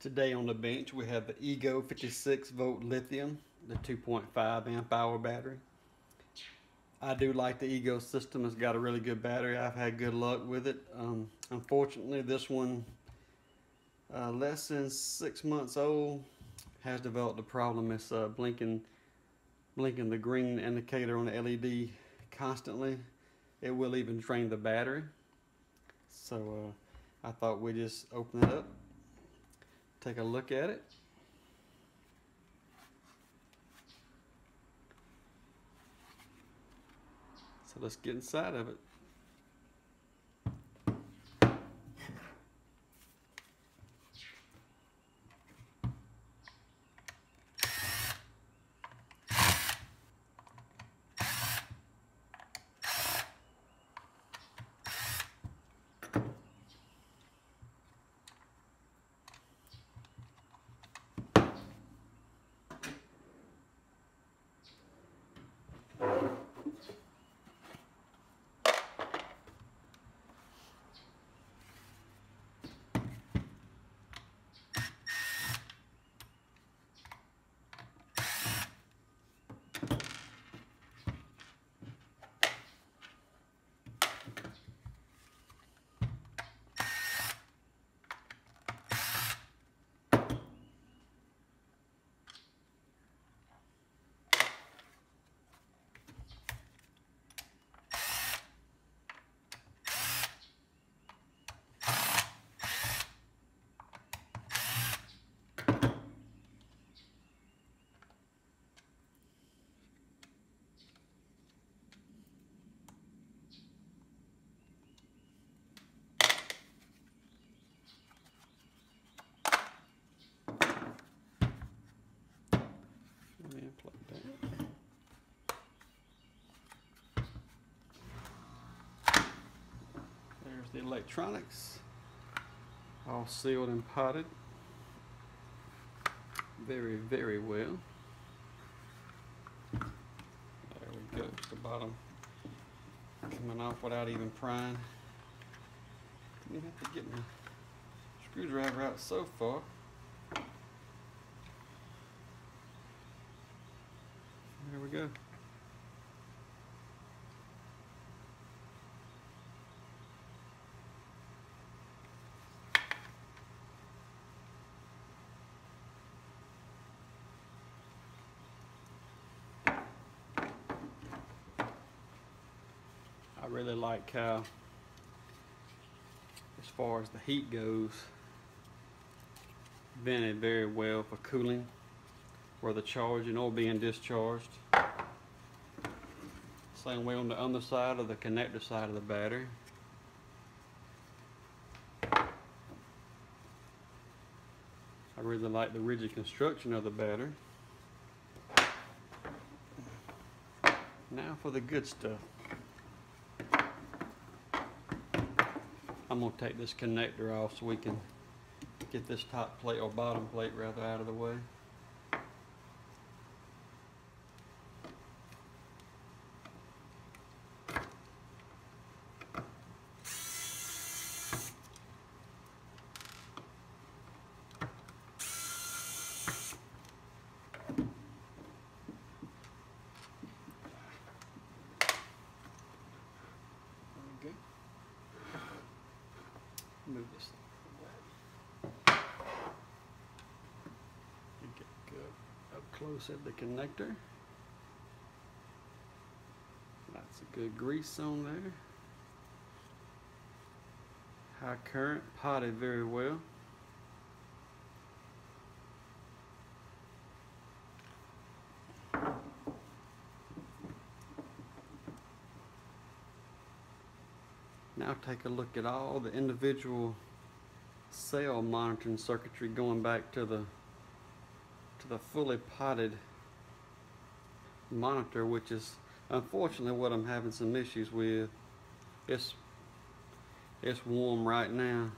Today on the bench we have the Ego 56 volt lithium, the 2.5 amp hour battery. I do like the Ego system, it's got a really good battery, I've had good luck with it. Um, unfortunately this one, uh, less than six months old, has developed a problem. It's uh, blinking, blinking the green indicator on the LED constantly. It will even drain the battery. So uh, I thought we'd just open it up take a look at it. So let's get inside of it. The electronics all sealed and potted. Very very well. There we go the bottom coming off without even prying. You have to get my screwdriver out so far there we go I really like how, as far as the heat goes, vented very well for cooling where the charging or being discharged. Same way on the other side of the connector side of the battery. I really like the rigid construction of the battery. Now for the good stuff. I'm going to take this connector off so we can get this top plate or bottom plate rather out of the way. This. Get good up close at the connector. Lots of good grease on there. High current, potted very well. Now take a look at all the individual cell monitoring circuitry going back to the to the fully potted monitor which is unfortunately what I'm having some issues with it's it's warm right now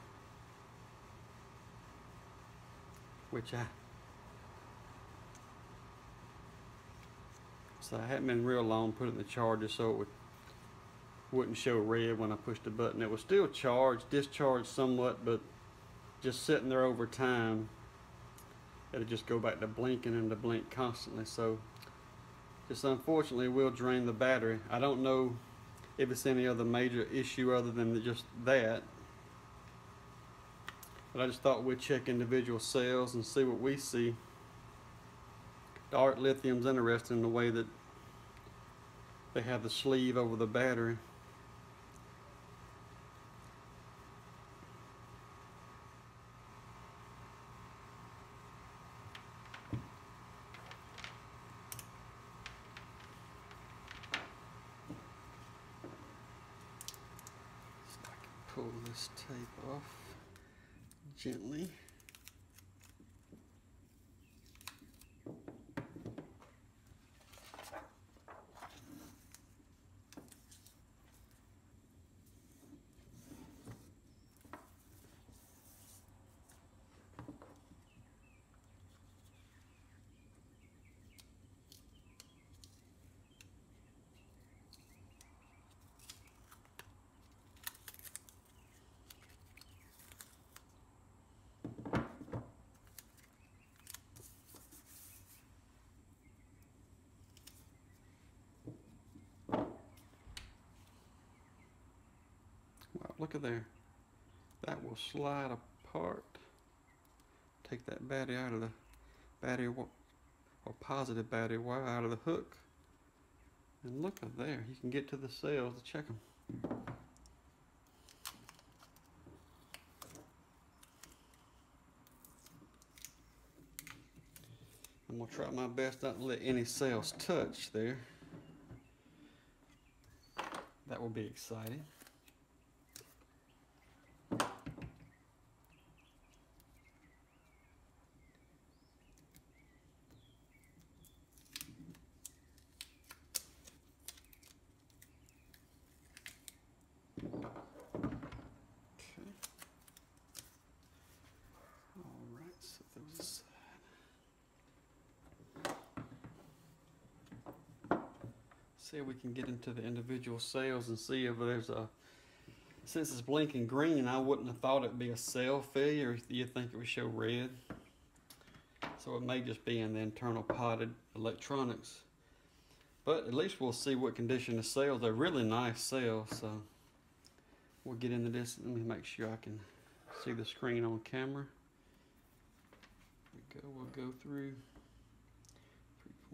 which I so I haven't been real long putting the charger so it would wouldn't show red when I pushed the button. It was still charged, discharged somewhat, but just sitting there over time, it'll just go back to blinking and to blink constantly. So just unfortunately will drain the battery. I don't know if it's any other major issue other than just that. But I just thought we'd check individual cells and see what we see. Arc lithium's interesting in the way that they have the sleeve over the battery. So I can pull this tape off gently. Wow, look at there. That will slide apart. Take that battery out of the battery or positive battery wire out of the hook. And look at there. You can get to the cells to check them. I'm gonna try my best not to let any cells touch there. That will be exciting. Okay. All right, set those aside. See if we can get into the individual cells and see if there's a. Since it's blinking green, I wouldn't have thought it'd be a cell failure. You'd think it would show red. So it may just be in the internal potted electronics. But at least we'll see what condition the cells. They're really nice cells, so we'll get into this. Let me make sure I can see the screen on camera. We go. We'll go through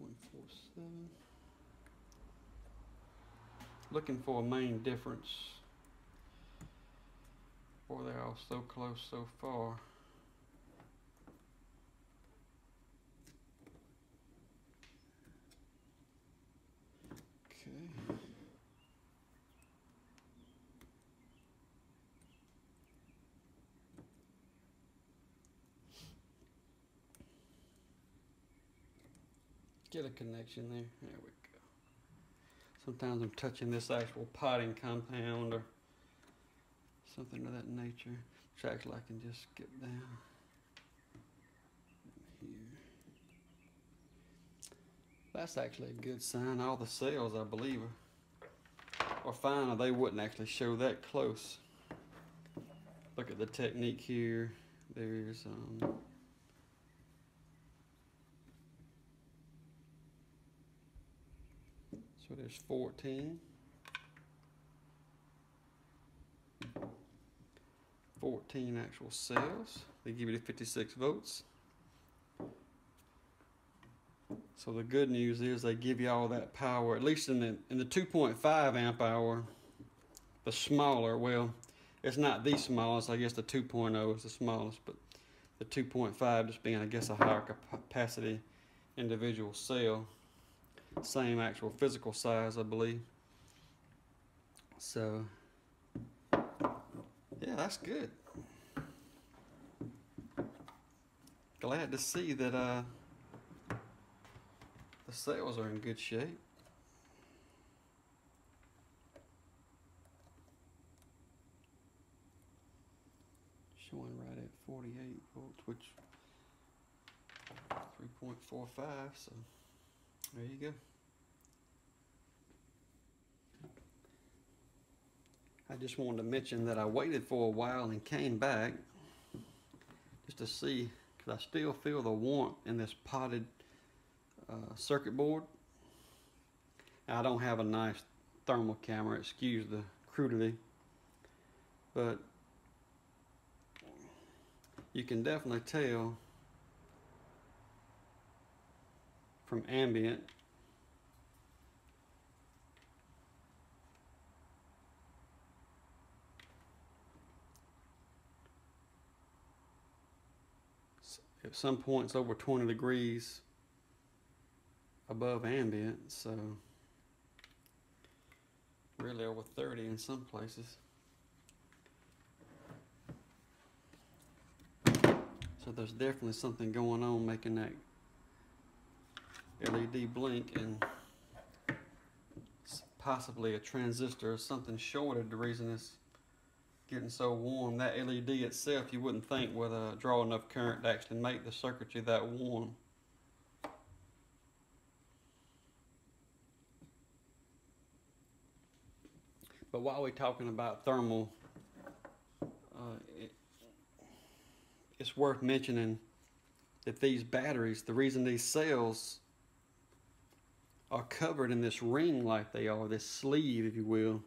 3.47. Looking for a main difference. Boy, they're all so close so far. Okay. Get a connection there. There we go. Sometimes I'm touching this actual potting compound or something of that nature. Which actually I can just skip down here. That's actually a good sign. All the cells, I believe, are, are fine, or they wouldn't actually show that close. Look at the technique here. There's um, so there's 14. 14 actual cells. They give you the 56 volts. So the good news is they give you all that power, at least in the in the 2.5 amp hour, the smaller, well, it's not the smallest, I guess the 2.0 is the smallest, but the 2.5 just being, I guess, a higher capacity individual cell. Same actual physical size, I believe. So, yeah, that's good. Glad to see that uh, the cells are in good shape. Showing right at 48 volts, which 3.45, so there you go. I just wanted to mention that I waited for a while and came back just to see because I still feel the warmth in this potted uh, circuit board. I don't have a nice thermal camera, excuse the crudity, but you can definitely tell from ambient at some points over 20 degrees above ambient, so really over 30 in some places. So there's definitely something going on making that LED blink and possibly a transistor or something shorted the reason it's getting so warm. That LED itself you wouldn't think would uh, draw enough current to actually make the circuitry that warm. But while we're talking about thermal, uh, it, it's worth mentioning that these batteries, the reason these cells are covered in this ring like they are, this sleeve, if you will,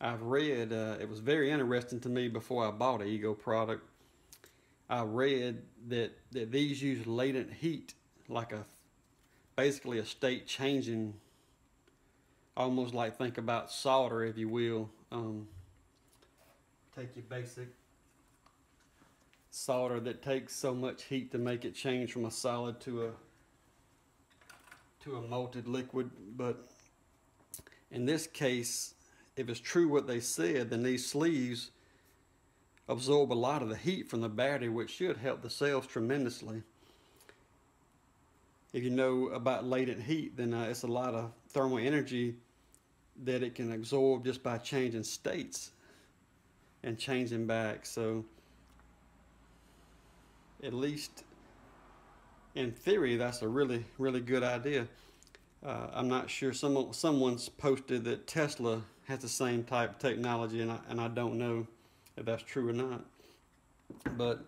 I've read, uh, it was very interesting to me before I bought an Ego product. I read that, that these use latent heat, like a basically a state changing, almost like think about solder, if you will. Um, take your basic solder that takes so much heat to make it change from a solid to a to a molten liquid but in this case if it's true what they said then these sleeves absorb a lot of the heat from the battery which should help the cells tremendously. If you know about latent heat then uh, it's a lot of thermal energy that it can absorb just by changing states and changing back. So at least in theory, that's a really, really good idea. Uh, I'm not sure. Someone, someone's posted that Tesla has the same type of technology, and I, and I don't know if that's true or not. But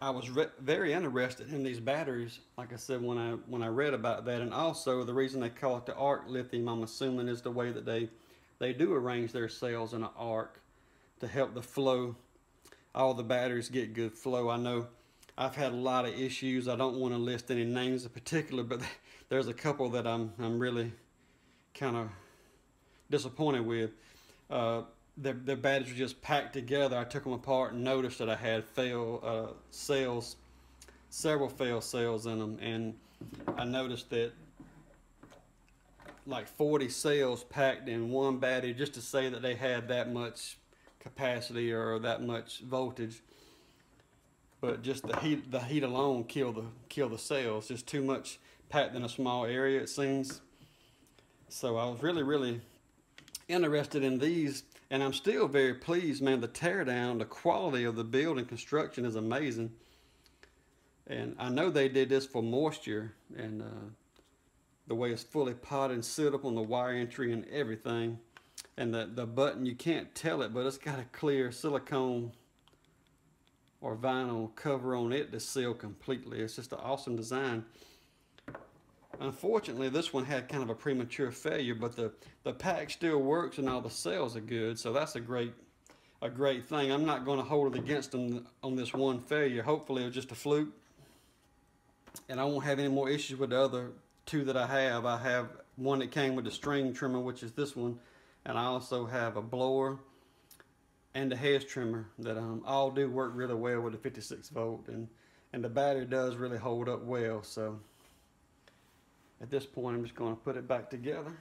I was very interested in these batteries, like I said when I when I read about that, and also the reason they call it the arc lithium, I'm assuming, is the way that they they do arrange their cells in an arc to help the flow all the batteries get good flow. I know I've had a lot of issues. I don't want to list any names in particular, but there's a couple that I'm I'm really kind of disappointed with. Uh, their, their batteries were just packed together. I took them apart and noticed that I had fail uh, cells, several fail cells in them, and I noticed that like 40 cells packed in one battery just to say that they had that much capacity or that much voltage. But just the heat, the heat alone kill the kill the cells. Just too much packed in a small area, it seems. So I was really, really interested in these, and I'm still very pleased, man. The teardown, the quality of the build and construction is amazing. And I know they did this for moisture and uh, the way it's fully potted and set up on the wire entry and everything and the, the button you can't tell it but it's got a clear silicone or vinyl cover on it to seal completely. It's just an awesome design. Unfortunately this one had kind of a premature failure but the the pack still works and all the cells are good so that's a great a great thing. I'm not going to hold it against them on this one failure. Hopefully it was just a fluke and I won't have any more issues with the other two that I have. I have one that came with the string trimmer which is this one and I also have a blower and the hedge trimmer that um, all do work really well with a 56 volt and and the battery does really hold up well so at this point I'm just going to put it back together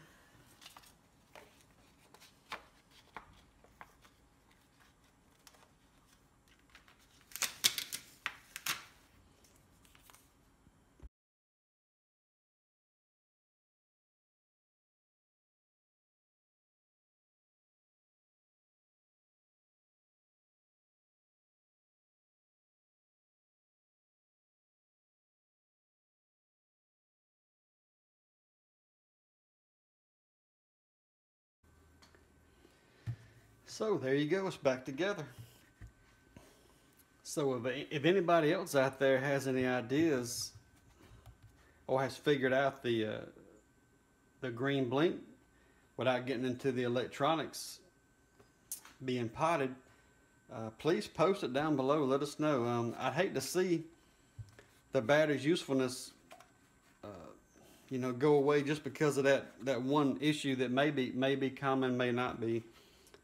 So there you go, it's back together. So if, if anybody else out there has any ideas or has figured out the uh, the green blink without getting into the electronics being potted, uh, please post it down below. Let us know. Um, I'd hate to see the battery's usefulness, uh, you know, go away just because of that that one issue that may be may be common, may not be.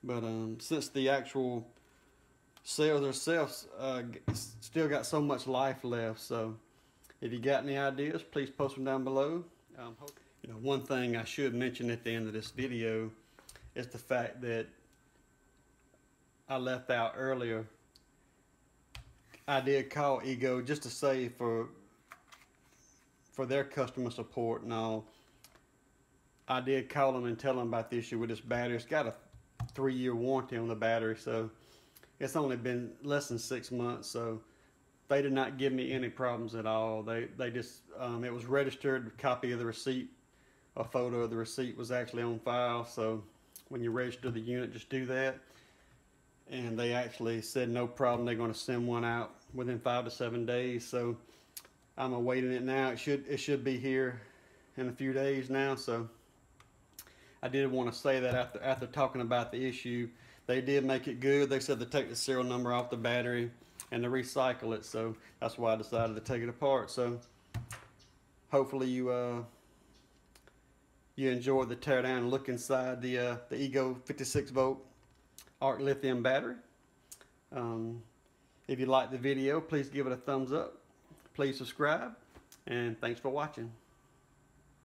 But um, since the actual cells themselves uh, still got so much life left, so if you got any ideas, please post them down below. Um, you know, one thing I should mention at the end of this video is the fact that I left out earlier. I did call Ego just to say for for their customer support and all. I did call them and tell them about the issue with this battery. It's got a three-year warranty on the battery, so it's only been less than six months. So they did not give me any problems at all. They they just um, it was registered. Copy of the receipt, a photo of the receipt was actually on file. So when you register the unit, just do that. And they actually said no problem. They're going to send one out within five to seven days. So I'm awaiting it now. It should it should be here in a few days now. So I did want to say that after after talking about the issue, they did make it good. They said to take the serial number off the battery and to recycle it. So that's why I decided to take it apart. So hopefully you uh, you enjoy the teardown and look inside the uh, the Ego 56 volt arc lithium battery. Um, if you like the video, please give it a thumbs up. Please subscribe and thanks for watching.